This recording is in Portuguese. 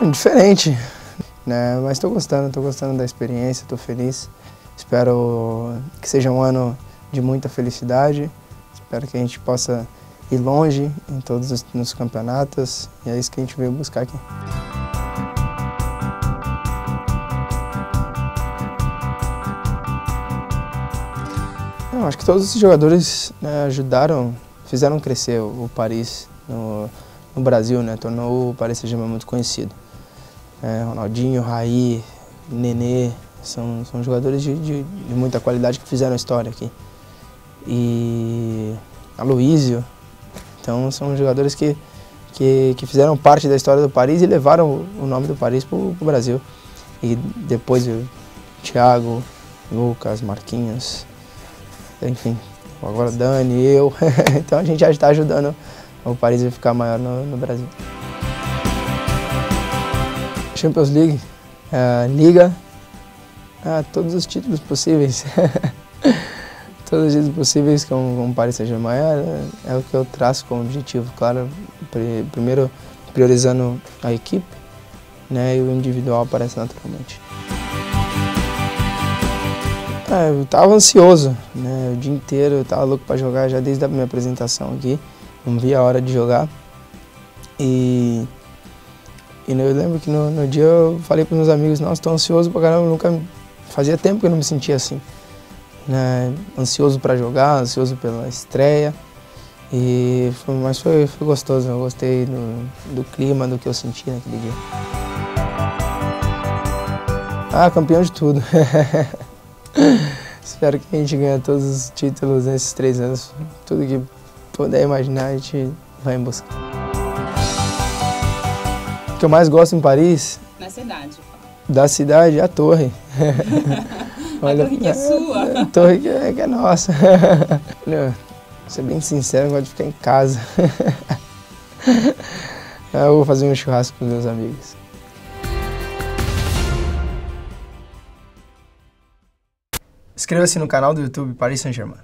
Diferente, né? Mas estou gostando, estou gostando da experiência, estou feliz. Espero que seja um ano de muita felicidade. Espero que a gente possa ir longe em todos os nos campeonatos e é isso que a gente veio buscar aqui. Não, acho que todos os jogadores né, ajudaram, fizeram crescer o Paris no, no Brasil, né? Tornou o Paris Saint-Germain muito conhecido. É, Ronaldinho, Raí, Nenê, são, são jogadores de, de, de, muita qualidade que fizeram história aqui. E Aloísio, então são jogadores que, que, que, fizeram parte da história do Paris e levaram o nome do Paris para o Brasil. E depois o Thiago, Lucas, Marquinhos, enfim, agora Dani, eu. então a gente já está ajudando o Paris a ficar maior no, no Brasil. Champions League, uh, Liga, uh, todos os títulos possíveis. todos os títulos possíveis com, com o Paris Saint-Germain é, é, o que eu traço como objetivo. Claro, primeiro priorizando a equipe né, e o individual aparece naturalmente. É, eu estava ansioso, né, o dia inteiro eu estava louco para jogar já desde a minha apresentação aqui. Não via a hora de jogar. E e eu lembro que no, no dia eu falei para meus amigos, nossa, estou ansioso pra caramba, nunca fazia tempo que eu não me sentia assim. Né? Ansioso para jogar, ansioso pela estreia. E foi, mas foi, foi gostoso, eu gostei do, do clima, do que eu senti naquele dia. Ah, campeão de tudo. Espero que a gente ganhe todos os títulos nesses três anos. Tudo que puder imaginar, a gente vai em busca que eu mais gosto em Paris? Na cidade. Da cidade, a torre. Olha, a torre que é, sua. A torre que é, que é nossa. Olha, ser bem sincero, eu gosto de ficar em casa. eu vou fazer um churrasco com meus amigos. Inscreva-se no canal do YouTube Paris Saint-Germain.